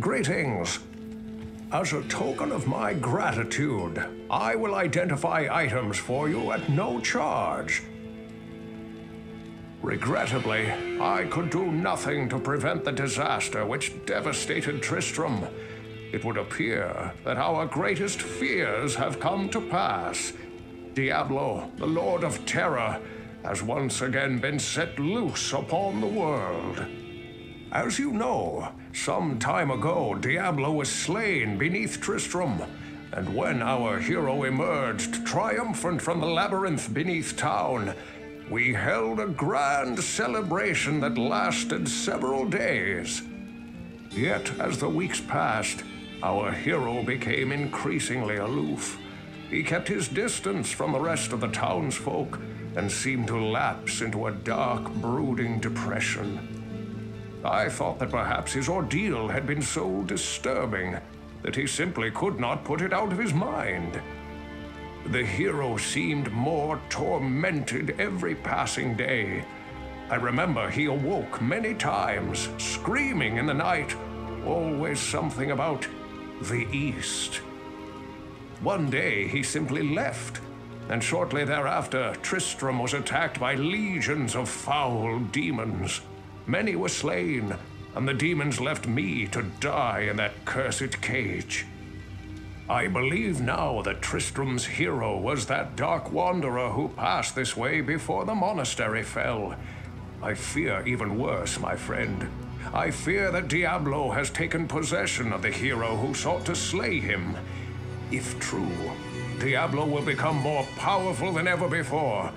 Greetings. As a token of my gratitude, I will identify items for you at no charge. Regrettably, I could do nothing to prevent the disaster which devastated Tristram. It would appear that our greatest fears have come to pass. Diablo, the Lord of Terror, has once again been set loose upon the world. As you know, some time ago Diablo was slain beneath Tristram, and when our hero emerged triumphant from the labyrinth beneath town, we held a grand celebration that lasted several days. Yet, as the weeks passed, our hero became increasingly aloof. He kept his distance from the rest of the townsfolk and seemed to lapse into a dark, brooding depression. I thought that perhaps his ordeal had been so disturbing that he simply could not put it out of his mind. The hero seemed more tormented every passing day. I remember he awoke many times, screaming in the night, always something about the East. One day he simply left, and shortly thereafter Tristram was attacked by legions of foul demons. Many were slain, and the demons left me to die in that cursed cage. I believe now that Tristram's hero was that dark wanderer who passed this way before the monastery fell. I fear even worse, my friend. I fear that Diablo has taken possession of the hero who sought to slay him. If true, Diablo will become more powerful than ever before.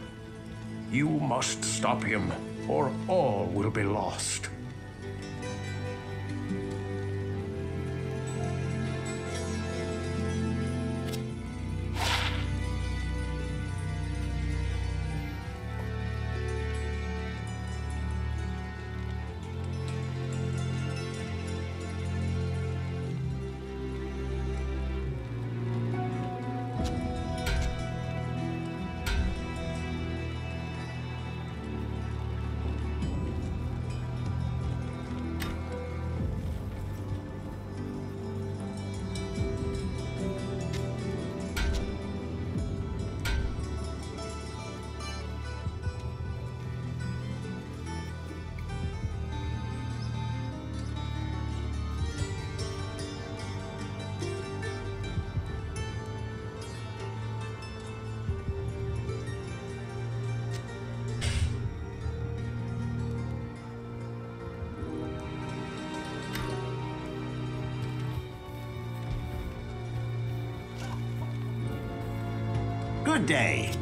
You must stop him, or all will be lost. Day.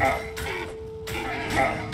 Uh, uh.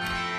Bye.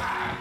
Ah!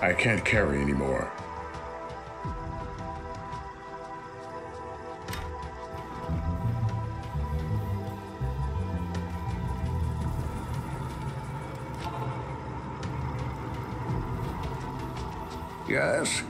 I can't carry anymore. Yes?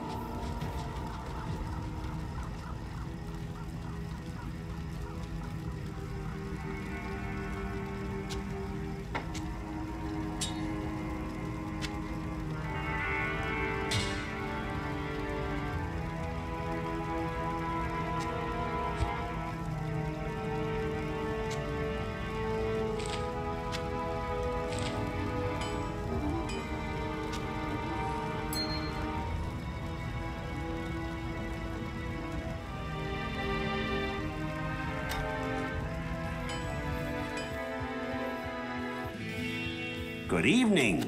Good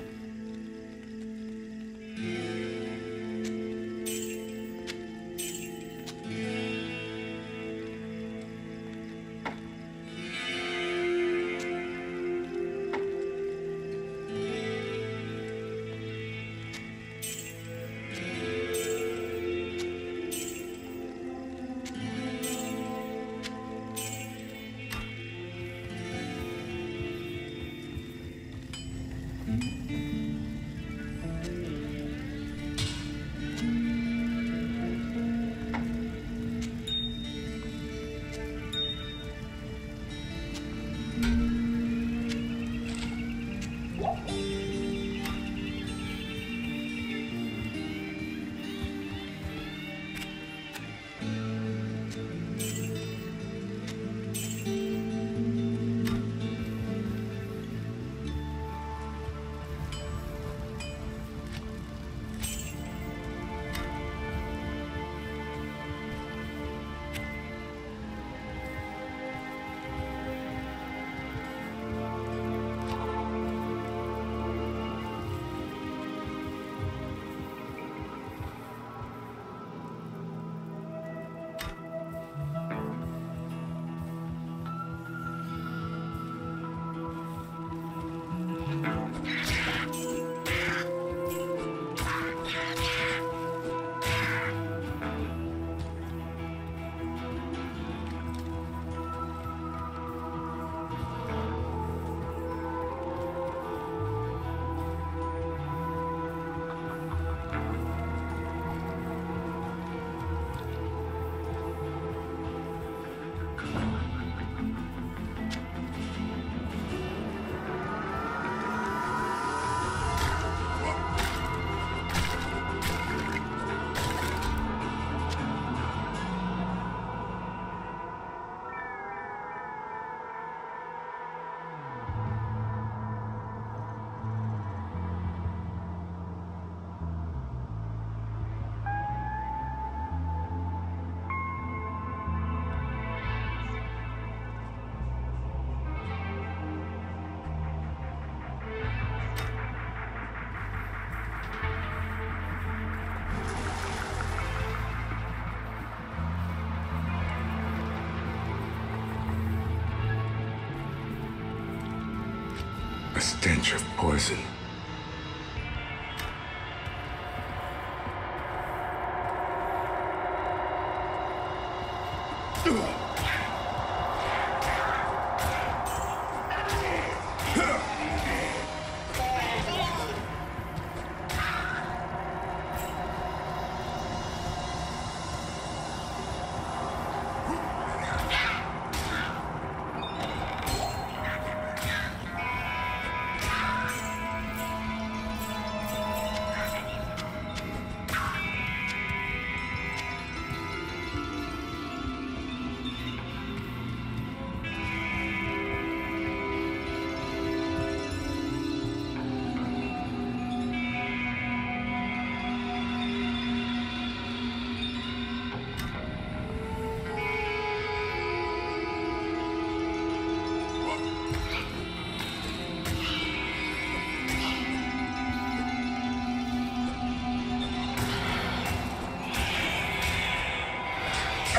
stench of poison.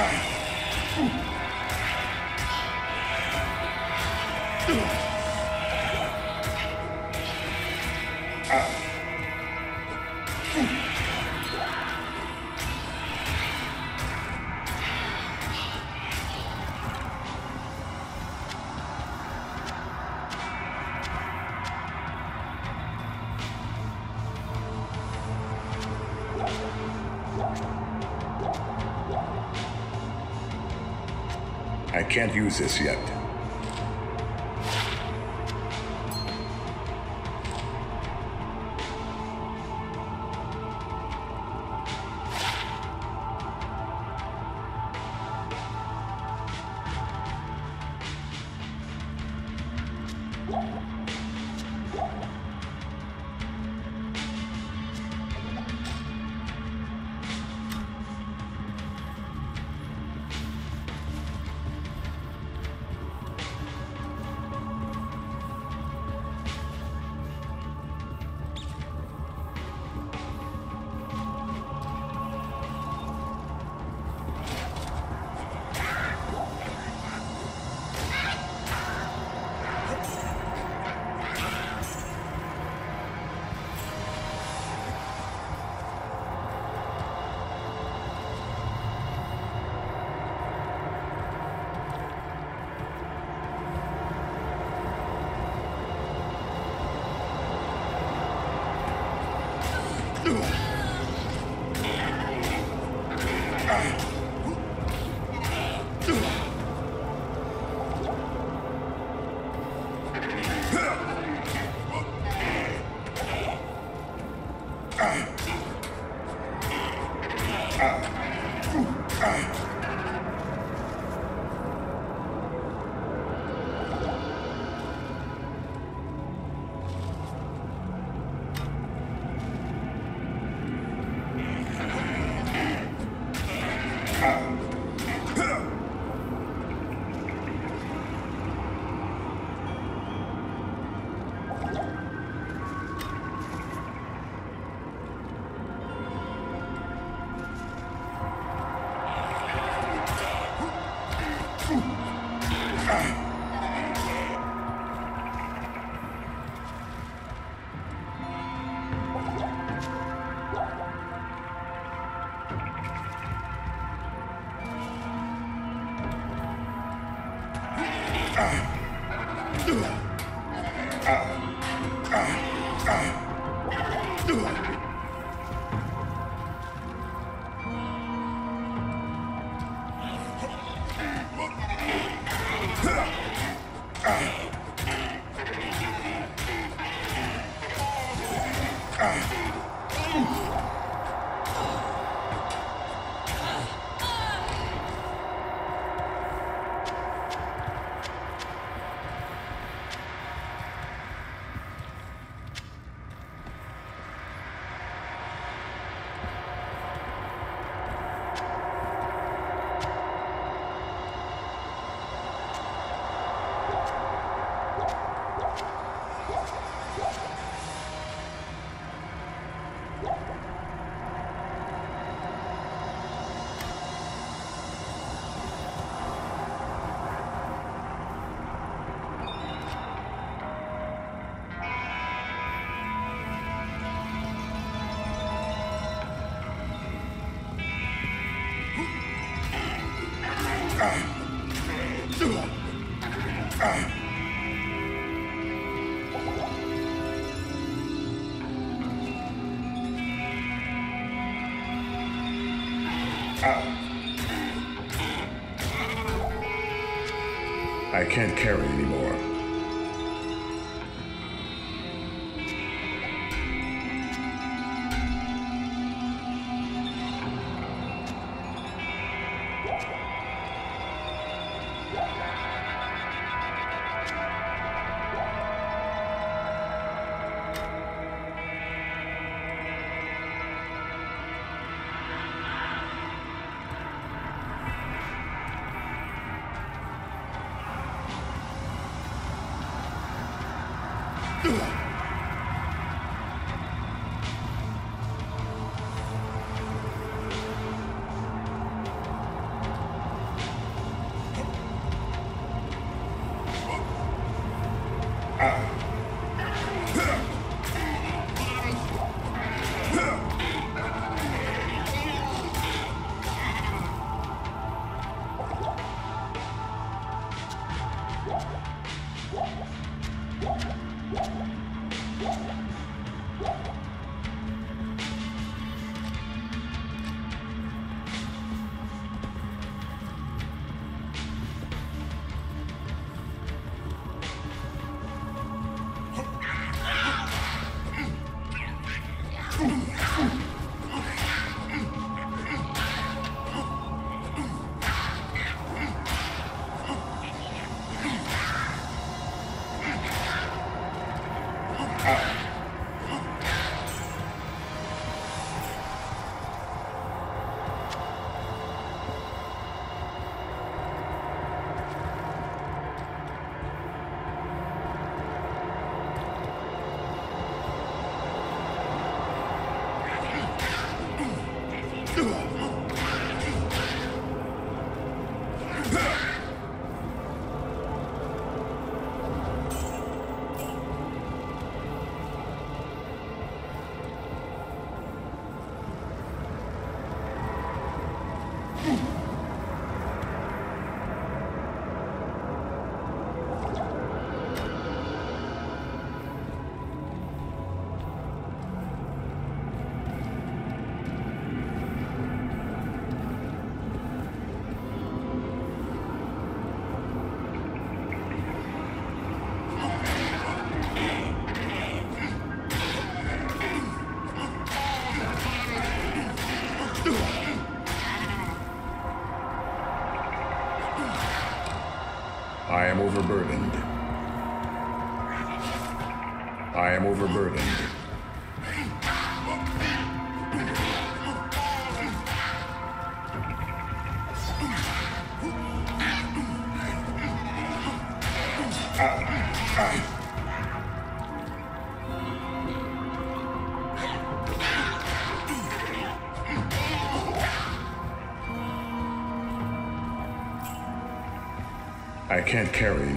Ah. Can't use this yet. I Ugh! Overburdened. I am overburdened. I can't carry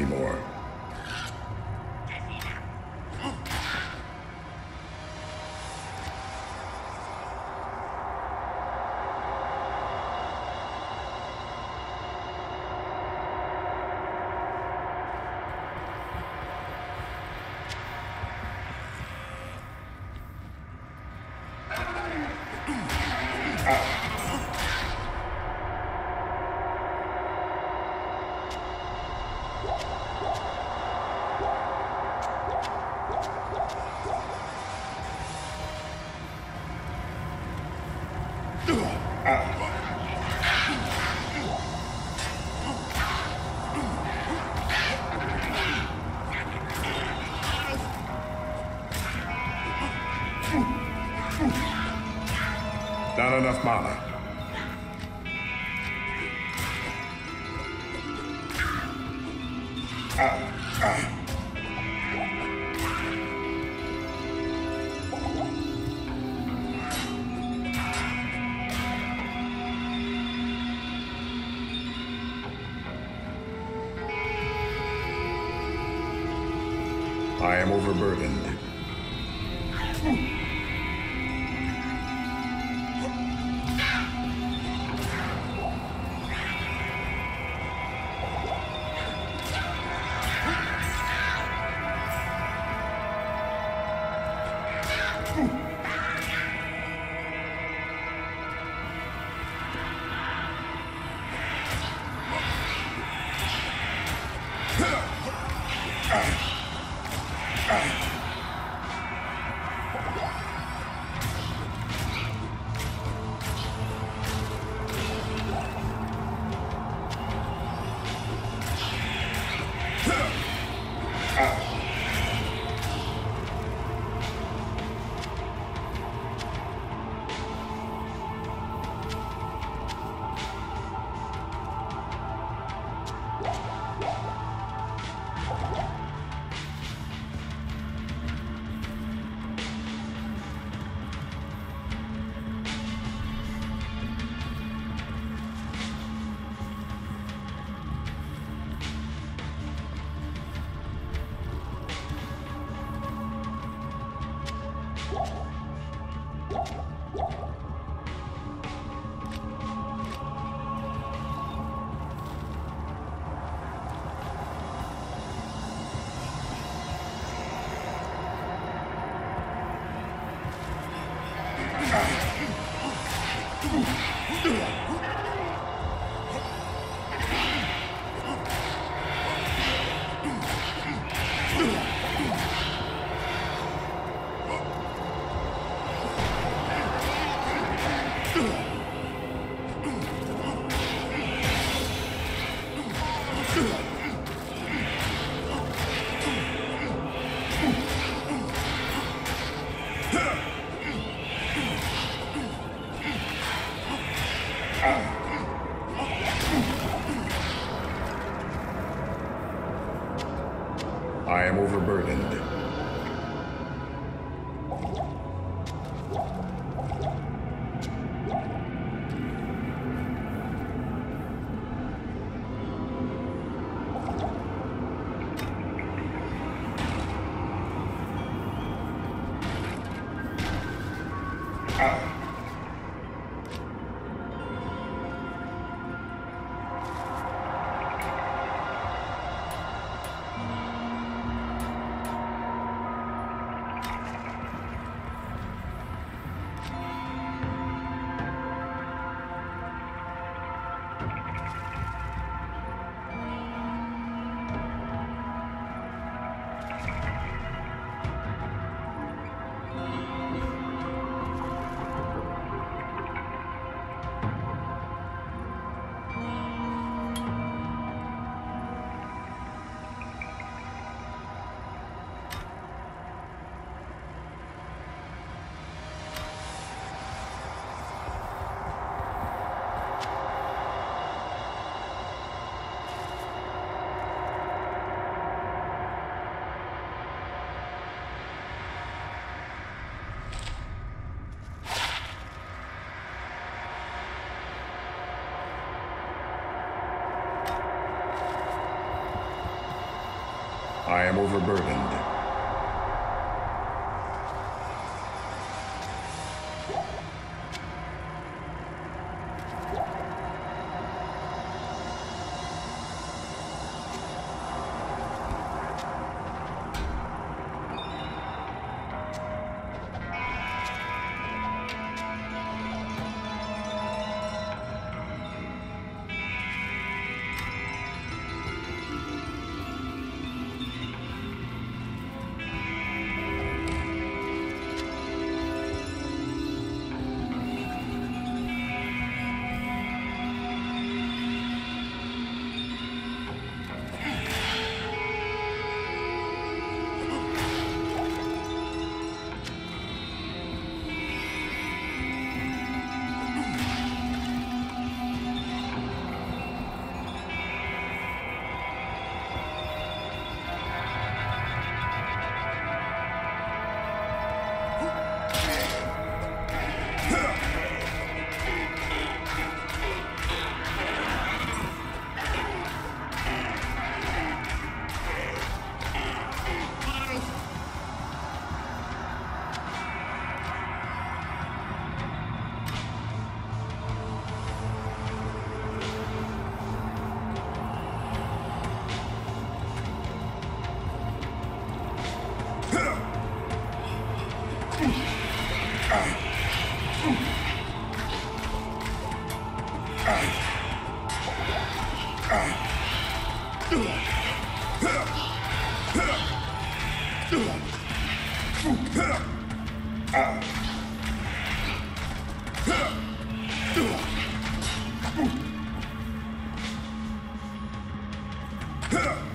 I am overburdened. Huh!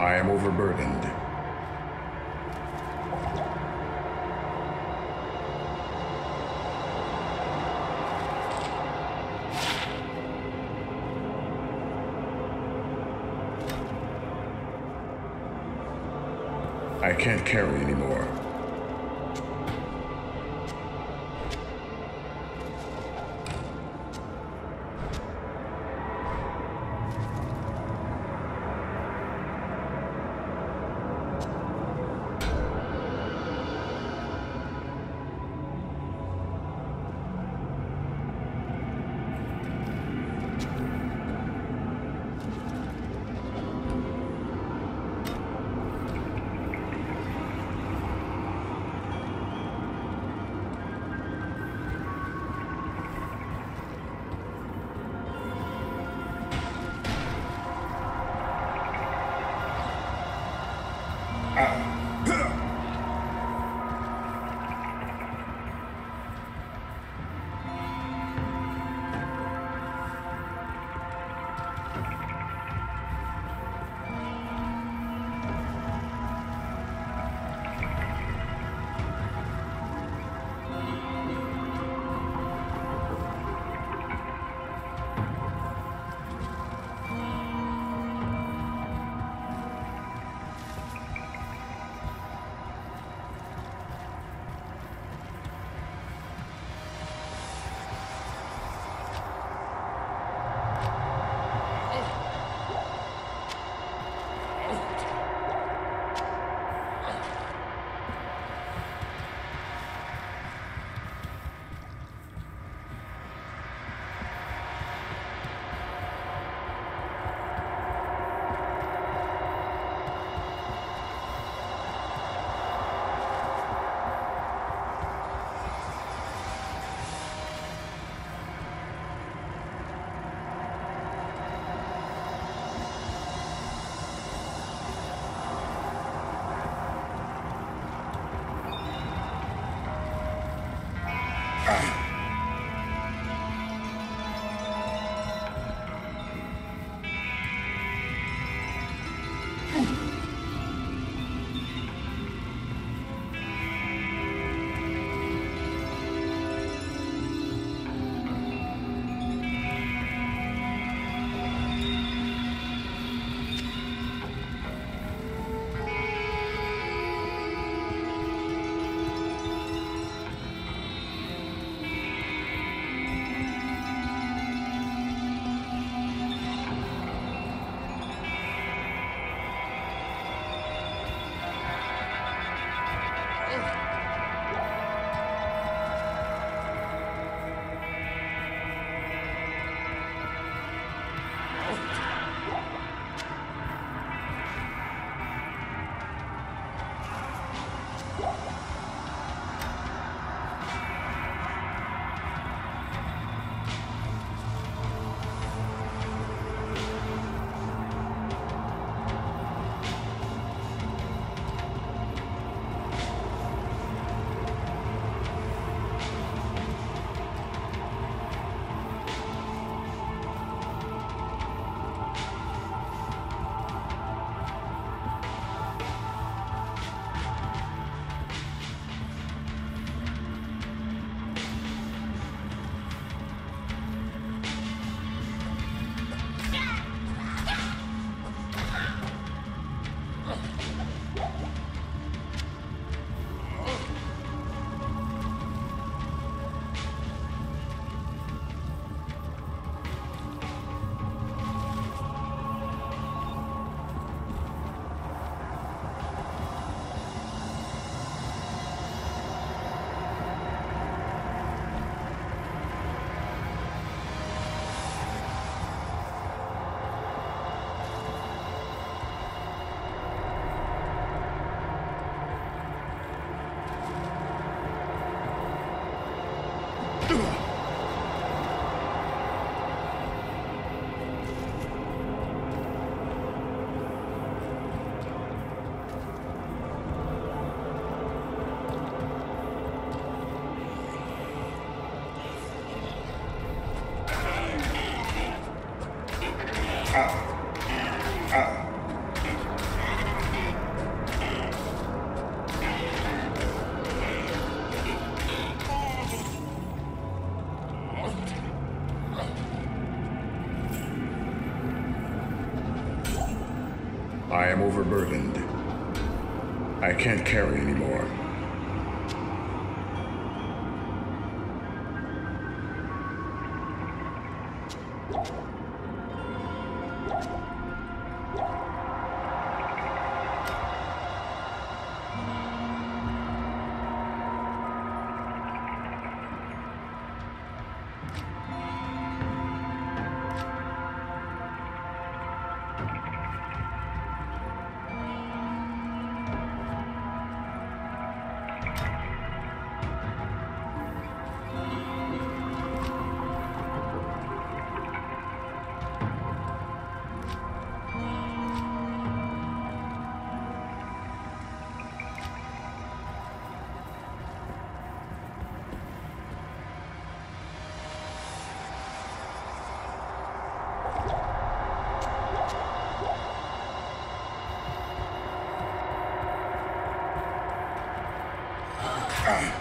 I am overburdened. Can't carry anymore.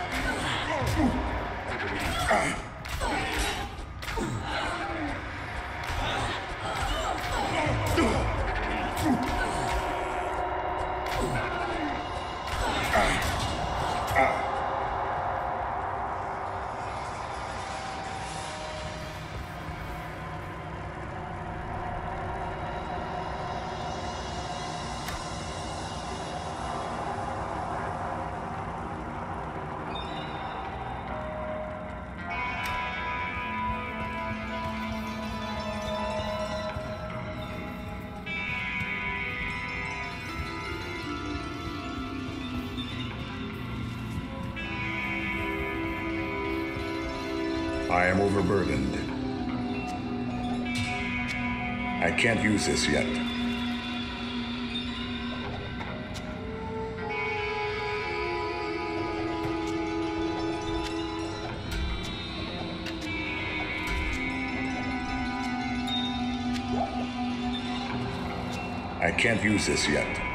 I am overburdened. I can't use this yet. I can't use this yet.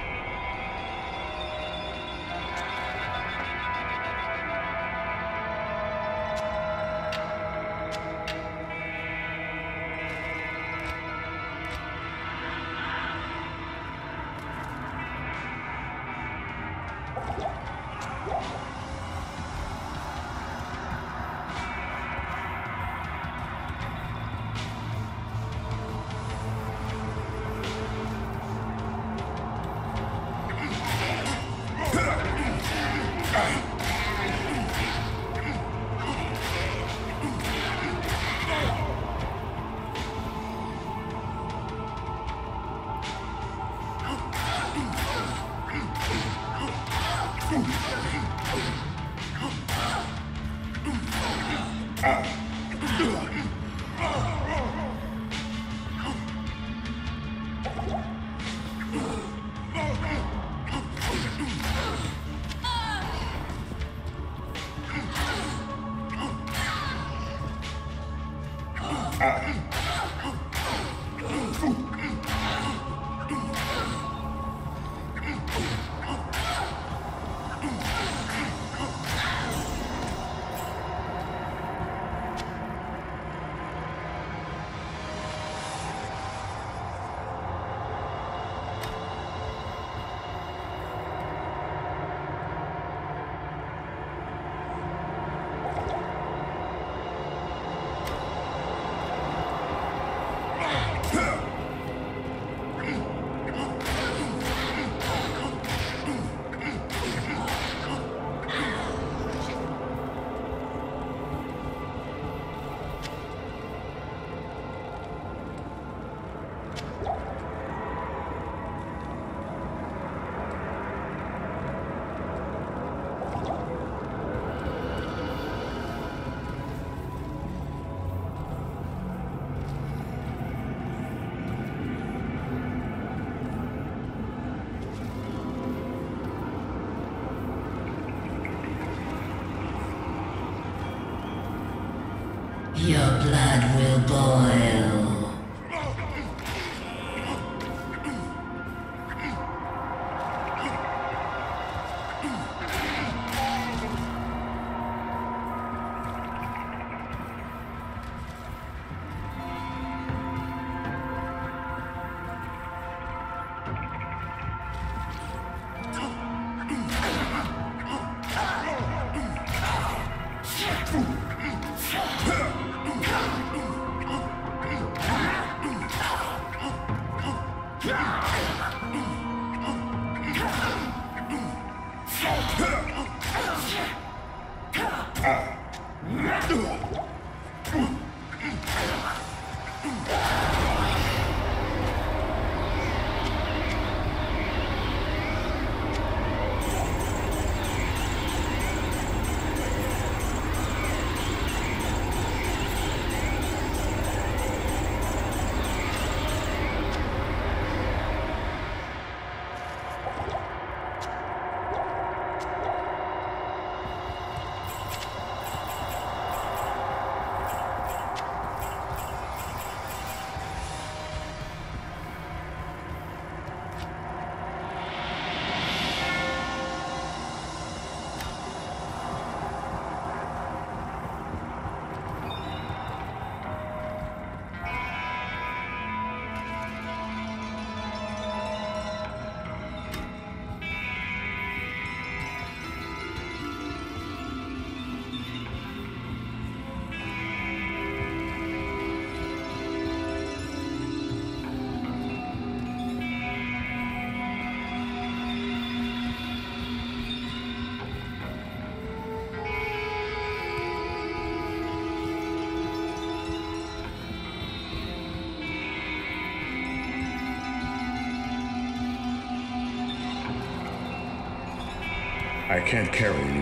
Your blood will boil. Can't carry